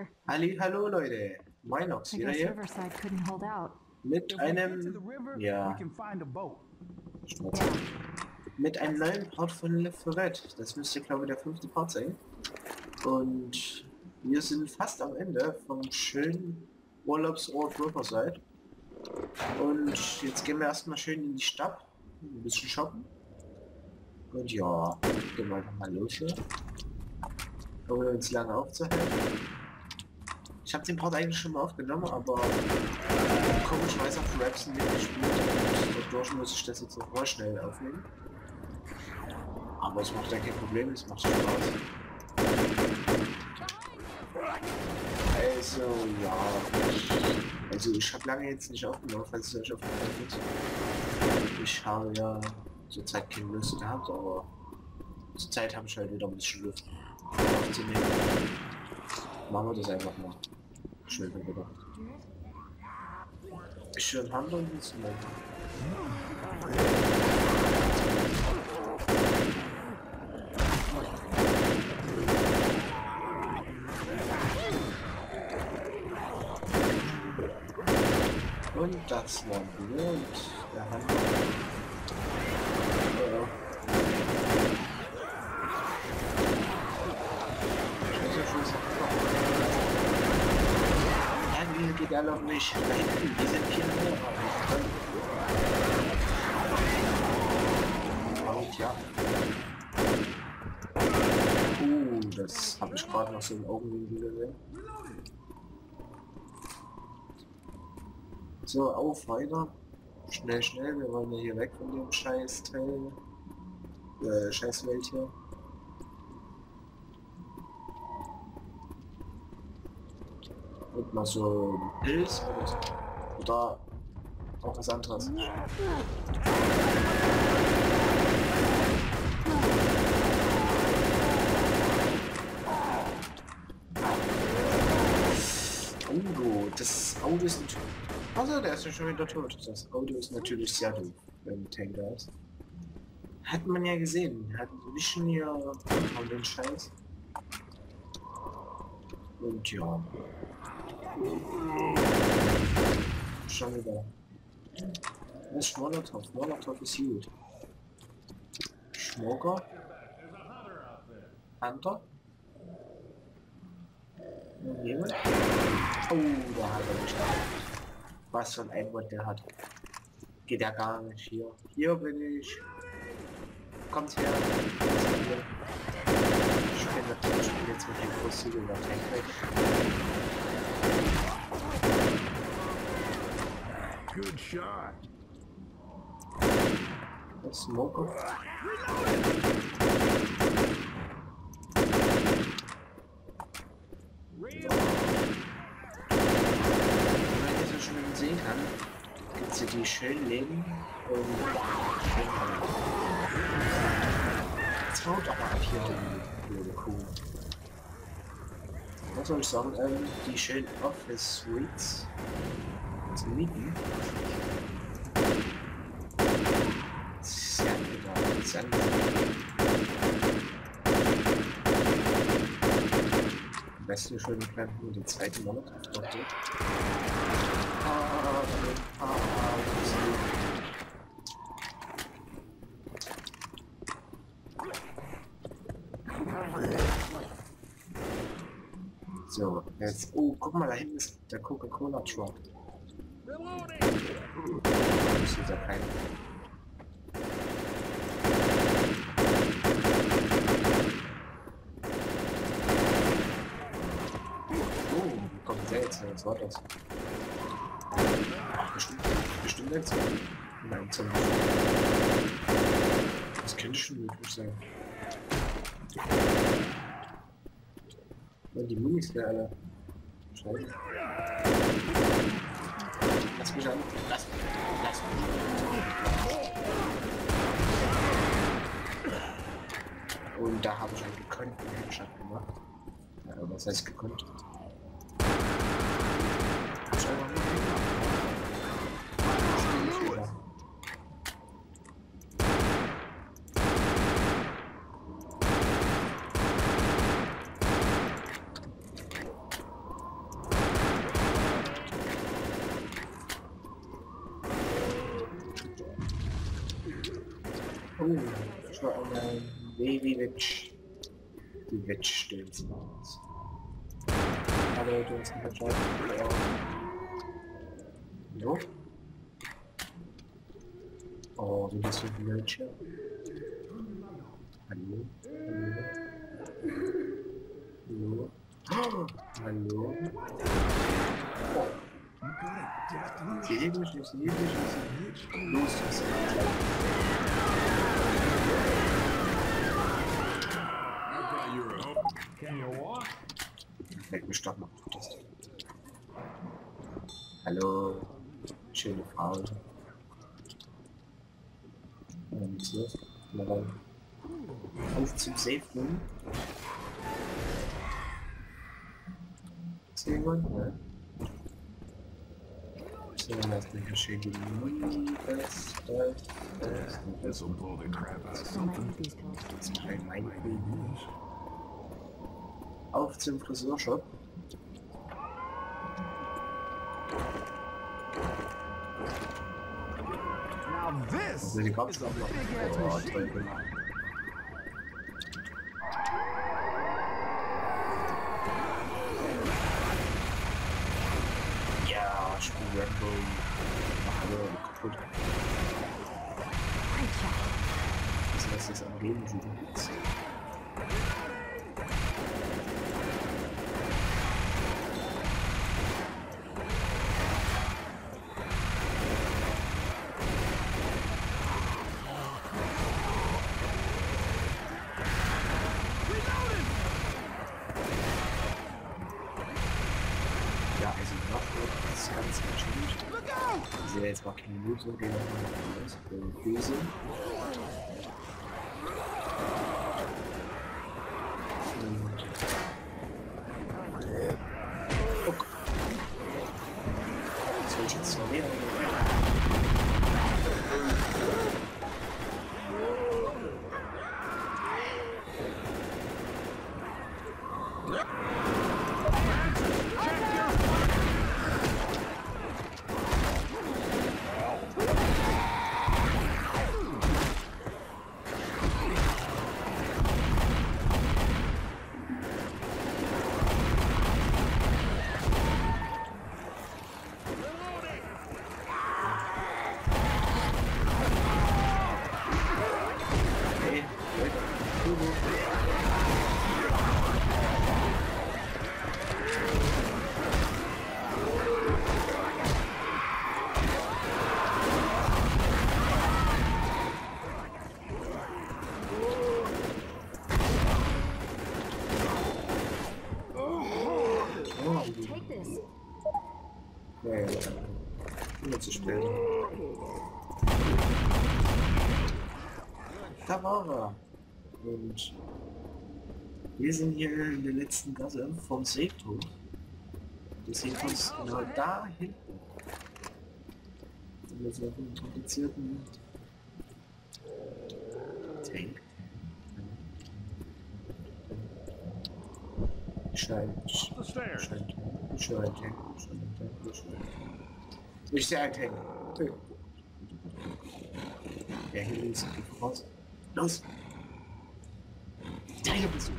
here. Halli, hallo Leute, Minox I wieder guess hier Riverside couldn't hold out. mit einem, river, ja, we can find a boat. Schnauze. mit einem neuen Part von Left 4 Dead. Das müsste glaube ich der fünfte Part sein. Und wir sind fast am Ende vom schönen Urlaubsort Riverside. Und jetzt gehen wir erstmal schön in die Stadt, ein bisschen shoppen. Und ja, gehen wir einfach mal los hier. Ohne uns lange aufzuhalten. Ich habe den Part eigentlich schon mal aufgenommen, aber komischerweise auf Raps nicht gespielt und dadurch muss ich das jetzt noch mal schnell aufnehmen. Aber es macht ja kein Problem, es macht Spaß. Also ja, also ich habe lange jetzt nicht aufgenommen, falls es euch aufgefallen ist. Ich habe ja zurzeit keine Lust gehabt, aber zurzeit habe ich halt wieder ein bisschen Luft aufzunehmen. Machen wir das einfach mal. Schön gedacht. Schön handeln nett. Und das war und der Handel. Äh, Scheiße, Scheiße. Ja, wie geht er noch nicht? Da hinten, die sind hier nur. Und ja. Uh, das habe ich gerade noch so im Augenwinkel gesehen. So, auf, weiter. Schnell, schnell, wir wollen ja hier weg von dem scheiß Teil. Äh, scheiß Welt hier. Und mal so ein Pilz oder so. Oder auch was anderes. Auto, das Auto ist natürlich... Also, der ist ja schon wieder tot. Das Auto ist natürlich sehr doof, wenn Tanker ist. Hat man ja gesehen. Hat hier von den Scheiß. Und ja. Schon wieder. Das ist Molotow. Molotow ist gut. Schmogger. Hunter. Jemand? Oh, da hat er mich Was für ein Einwand der hat. Geht ja gar nicht hier. Hier bin ich. Kommt her. Ich bin natürlich jetzt mit dem Großzügel über. Good shot. Das Smoker. Real. Wie man jetzt schon sehen kann, gibt es hier die schönen Leben und Jetzt haut mal ab hier, die blöde Kuh. Was soll ich sagen? Ähm, die schönen Office Suites zu mieten. Sehr gut, sehr gut. Am besten schön bleiben nur die zweite Monat auf So, jetzt. Oh, guck mal, da hinten ist der Coca-Cola Truck. Reloading. Das ist ja kein. Oh, kommt jetzt? Was war das? Ach, bestimmt, bestimmt jetzt. Nein, zum Das könnte schon möglich sein. Die Minis wäre alle. Scheiße. Lass mich an. Lass mich. Lass mich. Und da habe ich einen gekonnten Headshot gemacht. Ja, was heißt gekonnt? Oh, schon eine Baby-Witch. Die Witch stillt sie aus. Hallo, du hast einen Headshot. Jo. Oh, du bist ein Witcher. Hallo? Hallo? Hallo? Hallo? Were home. Can you walk? Leck mich doch mal. Hallo, schöne Frau. Nichts los. Auf zum Safe Room. Ist jemand? Ne? So, lass mich hier schön die Muni fest. fest, fest, This'll blow the crap out of I something. like these pills. fest. Mein Mein Auf zum Friseurshop. Now this is a noch. big-ass Oh, machine. toll gemacht. Ja, alle kaputt. Shot. Das es am Leben suchen. Ja, also noch ist ganz. Look out! Ich sehe jetzt mal keine Lösung, die noch das äh, böse. Da war er. Und wir sind hier in der letzten Gasse vom Safe-Tor. Wir sehen uns genau da hinten. Auf einem komplizierten Tank. Scheint. The stairs. Scheint. Scheint. Scheint. Scheint. Ich Tank. Der hier ist geht voraus. Los! Deine Besuch!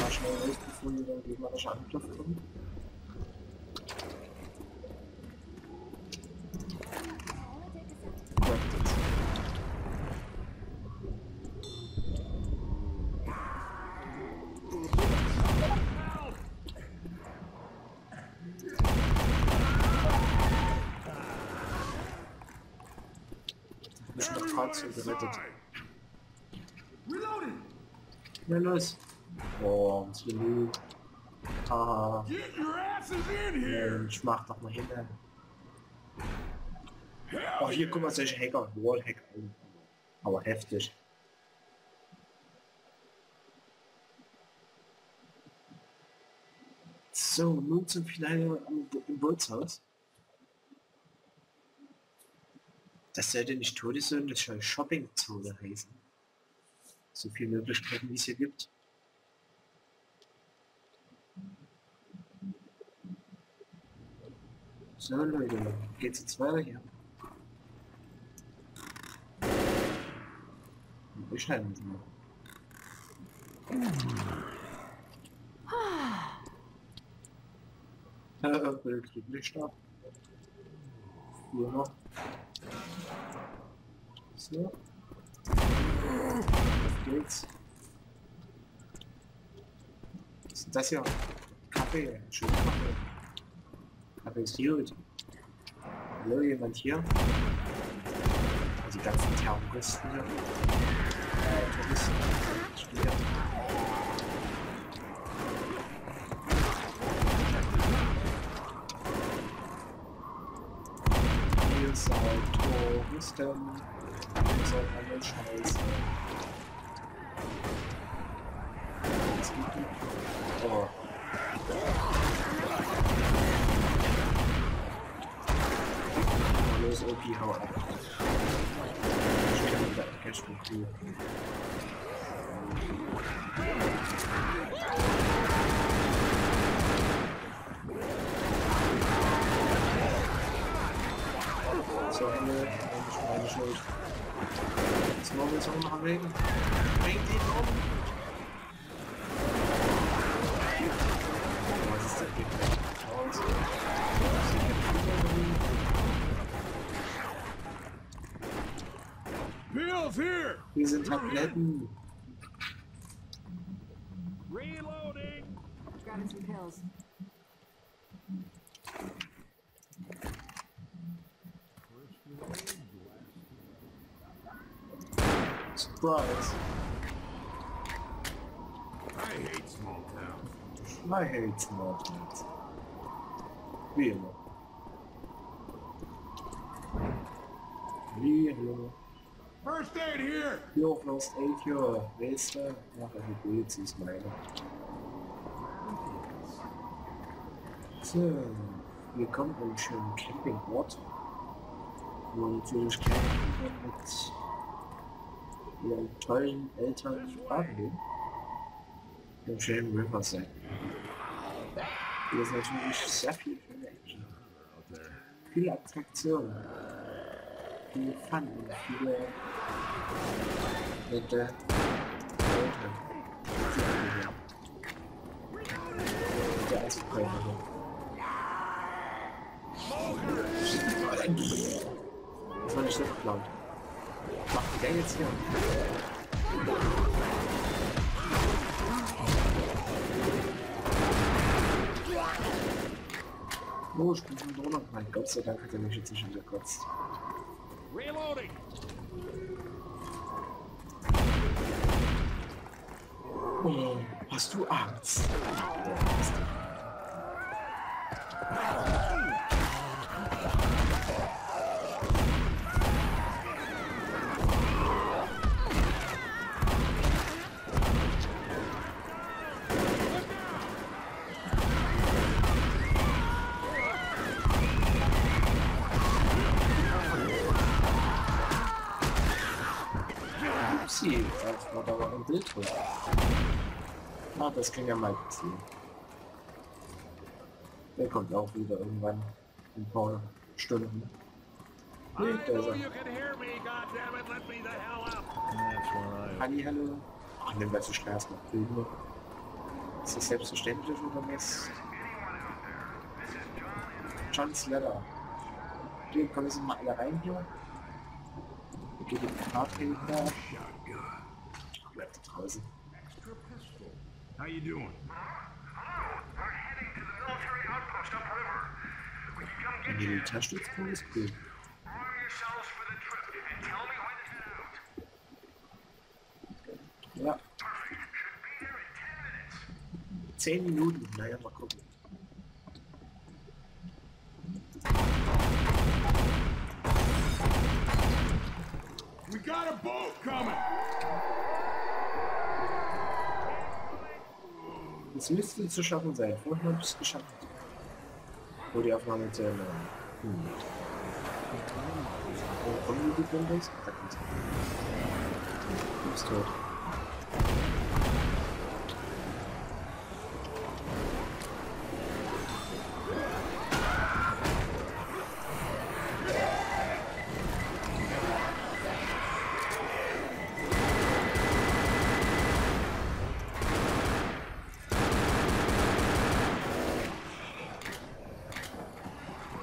Mal schnell raus, bevor hier der gegnerische Angriff kommt. Mich noch Fahrzeug gerettet. Na los. Was für ein Haha. Mensch, mach doch mal hin. Oh, hier, guck mal, solche Hacker. Wallhack. Aber heftig. So, nun zum Finale im Bootshaus. Das sollte nicht Todeszone, das soll Shoppingzone heißen. So viele Möglichkeiten, wie es hier gibt. So Leute, geht's jetzt weiter hier? Wir schneiden uns mal. Äh, Bildlichter. Hier noch. So. Auf geht's. Was ist das hier? Kaffee. Schön Kaffee. Kaffee ist gut. Hallo, jemand hier? Die ganzen Terroristen hier. Äh, Touristen. Spieler. Ihr seid Touristen. So, Hände, und ich meine Schuld. Jetzt morgen jetzt auch noch reden. Bringt ihn um! Was ist der Weg? Raus. Bill's here! Hier sind Tabletten. Reloading! Grabbing some pills. Surprise. I hate small towns. I hate small towns. Wie immer. Wie immer. First aid here! Jo, First Aid hier. Weißt du? Mach eine Bild, sie ist meine. So, wir kommen im schönen Campingort. Wo natürlich keine Kinder mit ihren tollen Eltern baden gehen. Im schönen Riverside. Hier ist natürlich sehr viel schöne Action. Viele Attraktionen. Viele Fun. Viele nette Leute. Der Eisbrecher. Das war nicht so geplant. Was macht der jetzt hier? Oh, ich bin schon drunter. Mein Gott sei Dank hat er mich jetzt nicht unterkotzt. Reloading! Oh, hast du Angst? Upsi, das war da ein Bild drin. Ah, das kann ja mal passieren. Der kommt auch wieder irgendwann in ein paar Stunden. Nee, da ist! Halli, hallo. Ach, nimm das nicht erstmal Filme. Ist das selbstverständlich oder was? John Slater. Okay, kommen Sie mal alle rein hier. Wir gehen den Karte hinter. Draußen. How you doing? We're heading to the military outpost upriver. We can come Ein get you. Militärstützpunkt ist cool. Ja, Perfect. Should be there in 10 minutes. 10 Minuten. Naja, mal gucken. We got a boat coming! Es müsste zu schaffen sein. Vorhin habe ich es geschafft. Wo die Aufnahme zu war. Hm. Wo kommen die sie. Du bist tot.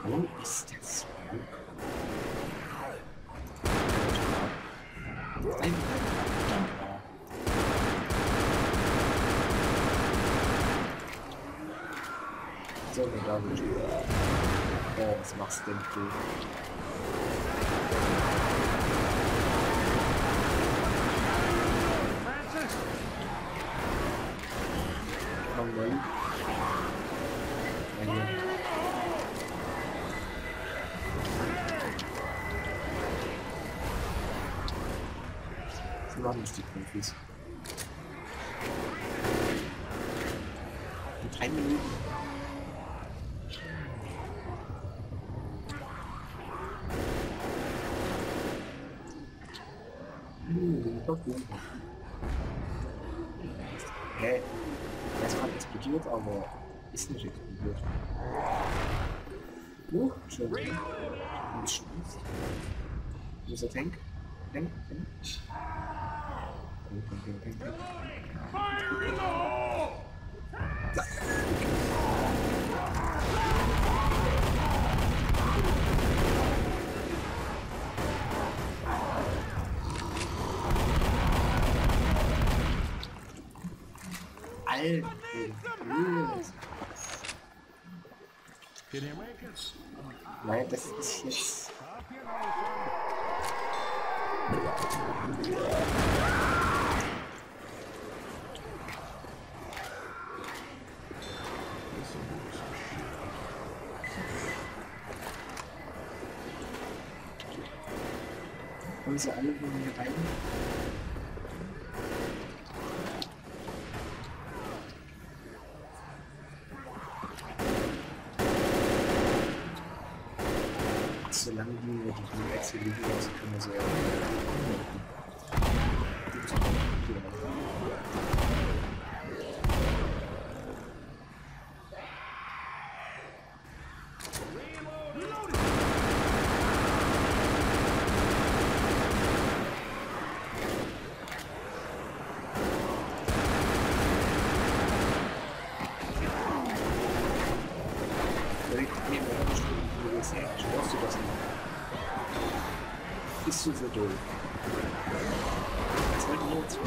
Wo ist Zug? Ein So, wir da sind. Oh, was machst denn du? So machen es die Profis. In drei Minuten. Hm, doch gut. Hä? Das hat explodiert, aber ist nicht explodiert. Uh, schön. Wo ist der Tank? Tank? Tank? Alter. Can you make us? Nein, das ist jetzt. Kommen sie alle von hier rein? Solange die die Wechsel liegen können wir sie ja Die zum Beispiel hier. Wenn ich mir mal bestimmt, wie du das sagst, brauchst du das nicht. Bist du so doof? Jetzt wollten wir jetzt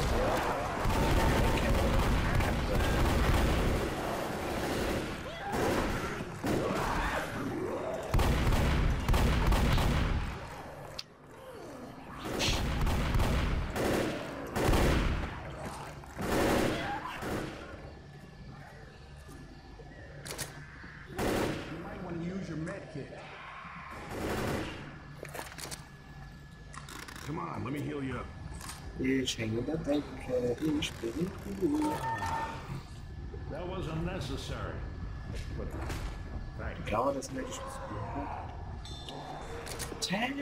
Ich hänge der Decke, ich bin cool. That was unnecessary. Ich glaube, das möchte ich bis Tank!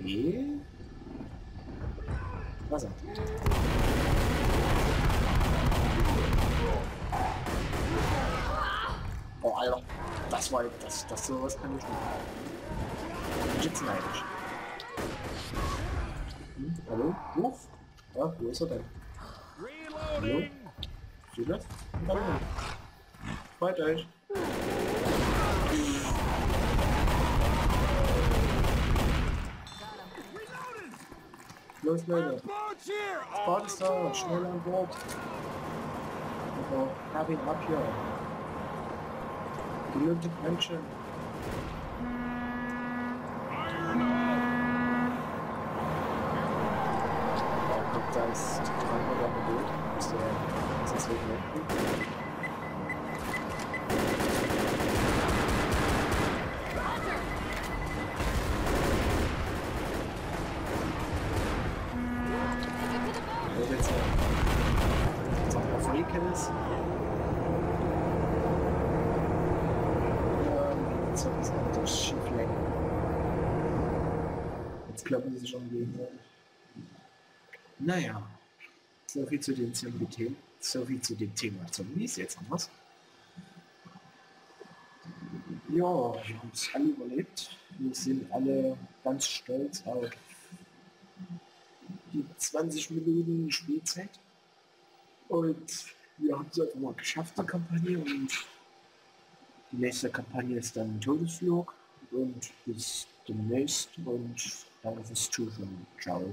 Okay. Wasser. Oh, Alter. Das war das, das sowas kann ich nicht. Ich bin jetzt neidisch. Hm, hallo? Huch? Ja, wo ist er denn? Reloading! Steht das? Hallo. Freut euch. Los, Leute. Boats here! Sponsor, schnell an Bord. Also, hab ihn ab hier. Gelübdet Menschen. Da da ist Frankfurt am Boot. Ist der, ist das Weg Wo geht's hin? Jetzt auch mal Free Kills. Ähm, schief lenken. Jetzt kloppen sie sich um die Naja, so viel zu den Zombie-Themen. So viel zu dem Thema Zombies. Jetzt wir's. Ja, wir haben es alle überlebt. Wir sind alle ganz stolz auf die 20 Minuten Spielzeit. Und wir haben es einfach mal geschafft, die Kampagne. Und die nächste Kampagne ist dann Todesflug. Und bis demnächst. Und danke fürs Zuschauen. Ciao.